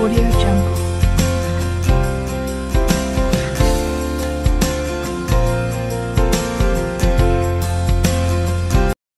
Audio Jungle.